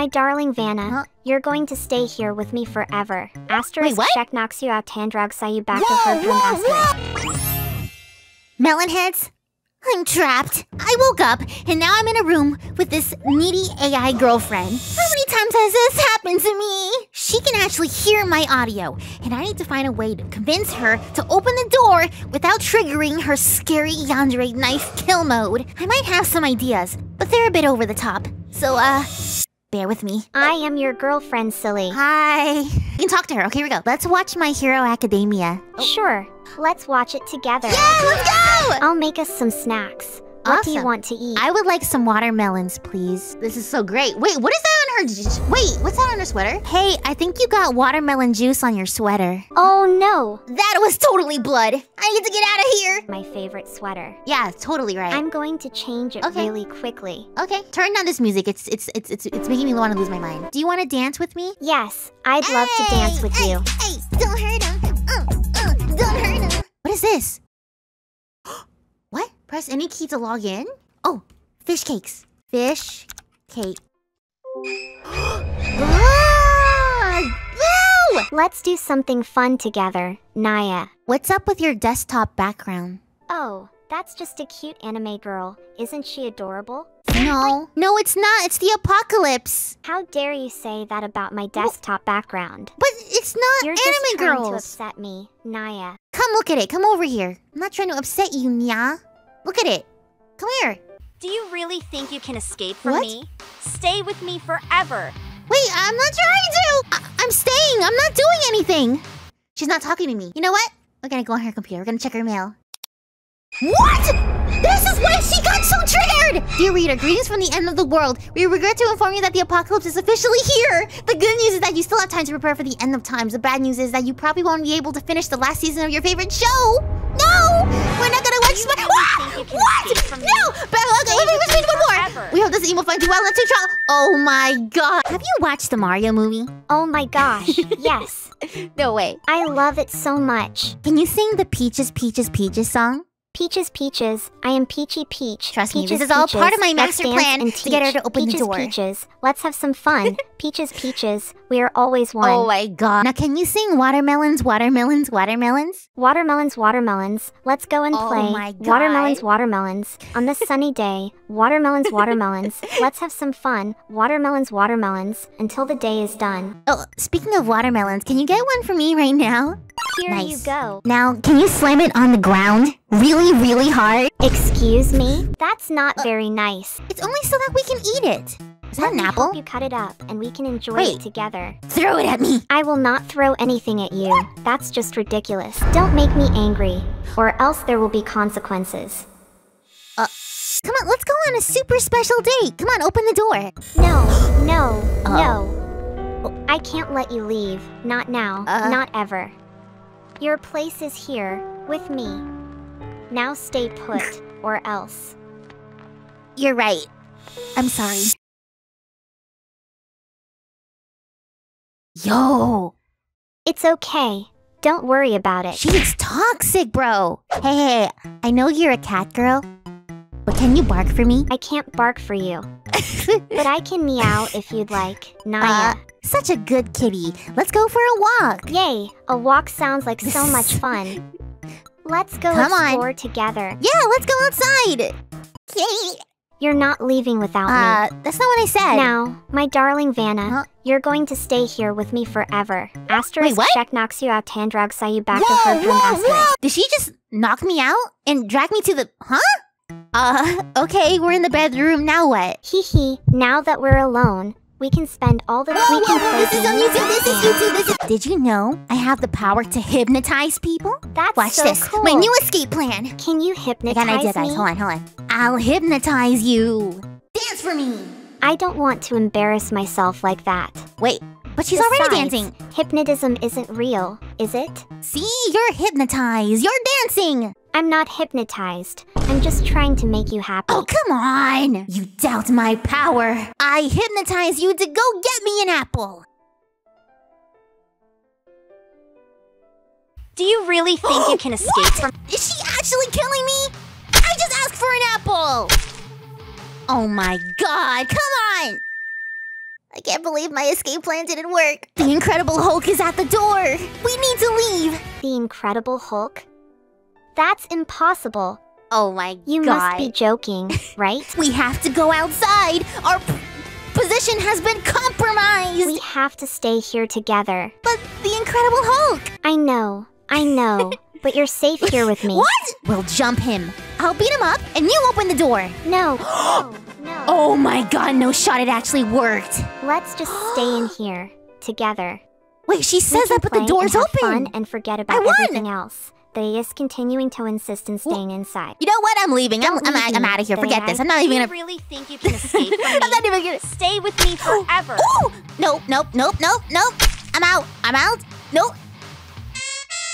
My darling Vanna, Huh? you're going to stay here with me forever. Asterisk what? check knocks you out Tandrag you back to her from asterisk. Melonheads, I'm trapped. I woke up and now I'm in a room with this needy AI girlfriend. How many times has this happened to me? She can actually hear my audio, and I need to find a way to convince her to open the door without triggering her scary yandere knife kill mode. I might have some ideas, but they're a bit over the top. So, uh, bear with me. I am your girlfriend, silly. Hi. You can talk to her. Okay, here we go. Let's watch My Hero Academia. Oh. Sure, let's watch it together. Yeah, let's go! I'll make us some snacks. What do you want to eat? I would like some watermelons, please. This is so great. Wait, what is that Wait, what's that on her sweater? Hey, I think you got watermelon juice on your sweater. oh no, That was totally blood. I need to get out of here. my favorite sweater. Yeah, totally right. I'm going to change it Okay. really quickly. okay, turn down this music. It's it's it's it's it's making me want to lose my mind. Do you want to dance with me? Yes, I'd love to dance with you. Hey, don't hurt him. Uh, uh, don't hurt him. What is this? what? Press any key to log in? Oh, fish cakes. Fish cake. Let's do something fun together, Naya. What's up with your desktop background? Oh, that's just a cute anime girl. Isn't she adorable? No, no, it's not. It's the apocalypse. How dare you say that about my desktop background? But it's not You're just anime trying to upset me, Naya. Come look at it. Come over here. I'm not trying to upset you, Nya. Look at it. Come here. Do you really think you can escape from What? me? Stay with me forever. Wait, I'm not trying to. I- I'm staying. I'm not doing anything. She's not talking to me. You know what? We're gonna go on her computer. We're gonna check her mail. What? This is why she got so triggered! Dear reader, greetings from the end of the world. We regret to inform you that the apocalypse is officially here. The good news is that you still have time to prepare for the end of times. The bad news is that you probably won't be able to finish the last season of your favorite show. No! We're not gonna watch Sp- Ah! think you can What? escape from me? No! But okay, Stay wait, wait, with wait, wait, more. We hope this emo finds you well enough to try. Oh my god. Have you watched the Mario movie? Oh my gosh, yes. No way. I love it so much. Can you sing the Peaches, Peaches, Peaches song? Peaches, Peaches, I am Peachy Peach. Trust me, Peaches, this is all Peaches, part of my master plan and to get her to open the door. Peaches, let's have some fun. Peaches, Peaches, we are always one. Oh my god. Now can you sing watermelons, watermelons, watermelons? Watermelons, watermelons, let's go and Oh play. my God. Watermelons, watermelons, on this sunny day. Watermelons, watermelons, let's have some fun. Watermelons, watermelons, until the day is done. Oh, speaking of watermelons, can you get one for me right now? Here you go. Now, can you slam it on the ground? Really, really hard? Excuse me? That's not very nice. It's only so that we can eat it. Is that Let an apple? you cut it up, and we can enjoy Wait. it together. Throw it at me. I will not throw anything at you. That's just ridiculous. Don't make me angry, or else there will be consequences. Uh, Come on, let's go on a super special date. Come on, open the door. No, no, Oh. no. I can't let you leave. Not now. Uh. not ever. Your place is here, with me. Now stay put, or else. You're right. I'm sorry. Yo, It's okay. Don't worry about it. she's toxic, bro. Hey, hey, I know you're a cat girl, but can you bark for me? I can't bark for you, but I can meow if you'd like. Uh, Naya. such a good kitty. Let's go for a walk. Yay! A walk sounds like so much fun. Let's go Come on. explore together. Yeah, let's go outside. Yay. You're not leaving without me. Uh, that's not what I said. Now, my darling Vanna, Huh? you're going to stay here with me forever. Asterisk what? check knocks you out, Tandrag Sayu back to her from asterisk. Did she just knock me out and drag me to the? Huh? Uh, okay, we're in the bedroom. Now what? Hee hee, now that we're alone, we can spend all the we can play This is on YouTube. This is YouTube. This is. Did you know I have the power to hypnotize people? That's Watch so this. cool. My new escape plan. Can you I hypnotize got an idea, guys. me? Hold on, hold on. I'll hypnotize you. Dance for me. I don't want to embarrass myself like that. Wait, but she's already dancing. Hypnotism isn't real, is it? See, you're hypnotized. You're dancing. I'm not hypnotized. I'm just trying to make you happy. Oh, come on. You doubt my power. I hypnotize you to go get me an apple. Do you really think you can escape What? from Is she actually killing me? I just asked for an apple. Oh my god, come on. I can't believe my escape plan didn't work. The Incredible Hulk is at the door. We need to leave. The Incredible Hulk? That's impossible. Oh my You god. You must be joking, right? We have to go outside. Our p- position has been compromised. We have to stay here together. but the Incredible Hulk. I know, I know, but you're safe here with me. What? We'll jump him. I'll beat him up, and you open the door. No, no, no. Oh my god, no shot, it actually worked. Let's just stay in here together. Wait, she says that, but the door's open. Fun and forget about won! everything else. They is continuing to insist in staying inside. You know what? I'm leaving. I'm, Don't I'm, I'm me, out of here. Forget this. I'm not even gonna. really think you can escape I'm not even gonna. Stay with me forever. Ooh! Nope, nope, nope, nope, nope. I'm out. I'm out. Nope.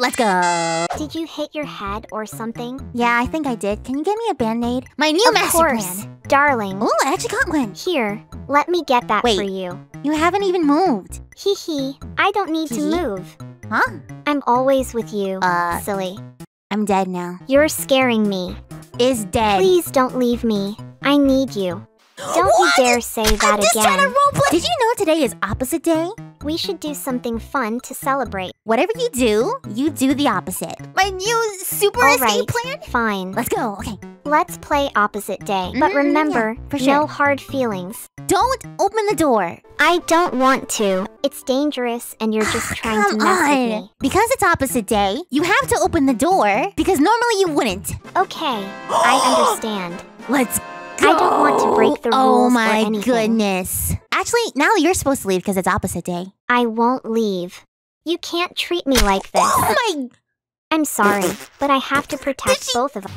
Let's go. Did you hit your head or something? Yeah, I think I did. Can you get me a band-aid? My new of master course, plan. darling. Oh, I actually got one. Here, let me get that Wait. for you. You haven't even moved. Hee hee, I don't need to Hee move. Huh? I'm always with you, Uh, silly. I'm dead now. You're scaring me. Is dead. Please don't leave me. I need you. Don't What? you dare say that I'm just trying to again. roleplay. Did you know today is opposite day? We should do something fun to celebrate. Whatever you do, you do the opposite. My new super All escape right, plan? fine. Let's go. Okay. Let's play opposite day. But Mhm, remember, yeah, for no hard feelings. Don't open the door. I don't want to. It's dangerous and you're just trying to mess on. with me. Because it's opposite day, you have to open the door because normally you wouldn't. Okay, I understand. Let's I don't want to break the Oh rules or my goodness. Actually, now you're supposed to leave because it's opposite day. I won't leave. You can't treat me like this. Oh my I'm sorry, but I have to protect she- both of us.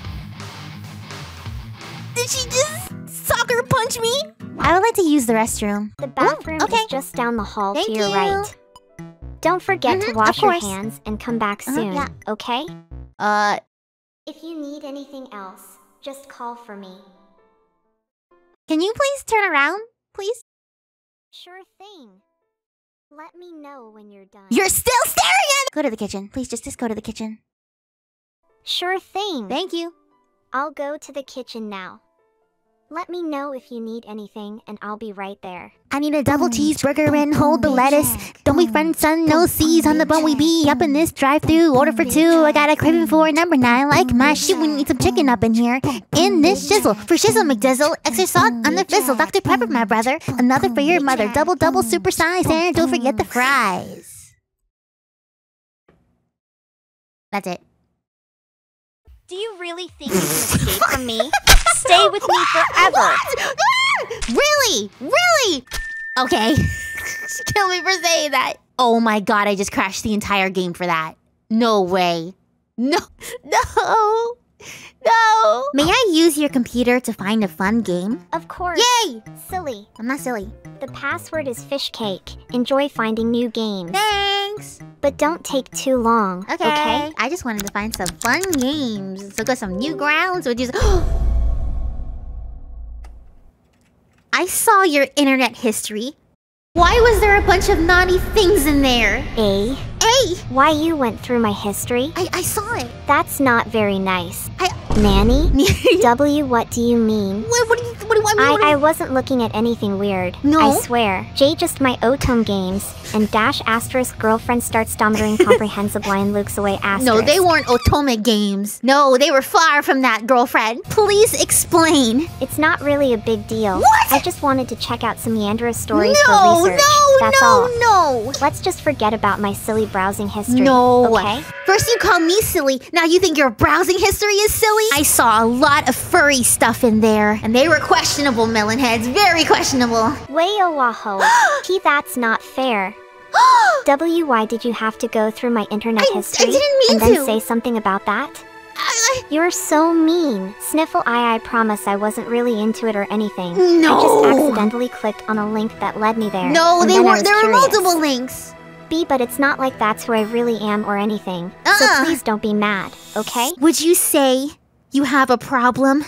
Did she just soccer punch me? I would like to use the restroom. The bathroom okay. is just down the hall Thank to your you. right. Don't forget Mhm, to wash your hands and come back Uh-huh, soon, yeah. okay? Uh, If you need anything else, just call for me. Can you please turn around, please? Sure thing. Let me know when you're done. You're still staring at Go to the kitchen. Please just, just go to the kitchen. Sure thing. Thank you. I'll go to the kitchen now. Let me know if you need anything, and I'll be right there. I need a double Don't- cheeseburger and don't hold the lettuce. check. Don't be Don't- friend, son, no don't C's on the be bun. We be up in this drive through. Order for two. I got a craving for number nine. Like my be shit, we need some chicken up in here. In this shizzle. For shizzle McDizzle. Extra salt on the fizzle. Dr. Pepper, my brother. Another for your mother. Double, double, super size. And don't forget the fries. That's it. Do you really think you can escape from me? Stay with me forever. Really? Really? Okay. Kill me for saying that. Oh my god, I just crashed the entire game for that. No way. No. No. No. May I use your computer to find a fun game? Of course. Yay! Silly. I'm not silly. The password is fish cake. Enjoy finding new games. Thanks. But don't take too long, Okay. okay? I just wanted to find some fun games. So go some new grounds or just. I saw your internet history. Why was there a bunch of naughty things in there? A. Hey, Why you went through my history? I, I saw it. That's not very nice. I. Nanny? W, what do you mean? what what do you. What do I mean? I, I wasn't looking at anything weird. No? I swear. J just my Otome games, and dash asterisk girlfriend starts dominating comprehensive line looks away asterisk. no, they weren't Otome games. No, they were far from that, girlfriend. Please explain. It's not really a big deal. What? I just wanted to check out some Meandra stories no, for research. no, That's no, all. no. Let's just forget about my silly browsing history. No. Okay? First you call me silly, now you think your browsing history is silly? I saw a lot of furry stuff in there, and they were questionable, melonheads. Very questionable. Wayo waho. P, that's not fair. W, why did you have to go through my internet I- I history didn't mean and then to. say something about that? I- You're so mean. Sniffle eye, I promise I wasn't really into it or anything. No. I just accidentally clicked on a link that led me there. no, they were. There were multiple links. B, but it's not like that's who I really am or anything. Uh-uh. So please don't be mad, okay? Would you say you have a problem?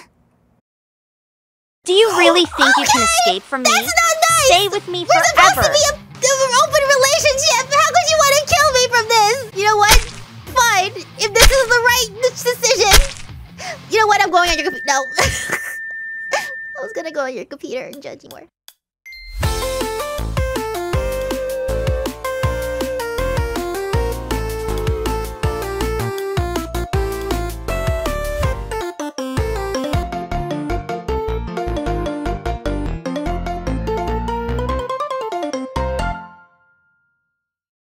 Do you really oh, think you can escape from me? That's not nice. Stay with me We're supposed to be a, an open relationship. How could you want to kill me from this? You know what? If this is the right decision. You know what? I'm going on your computer. No. I was gonna go on your computer and judge you more.